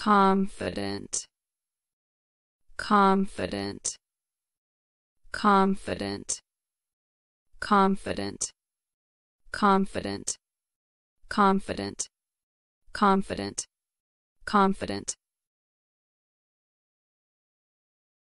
confident. Confident. Confident. Confident. Confident. Confident. Confident. Confident.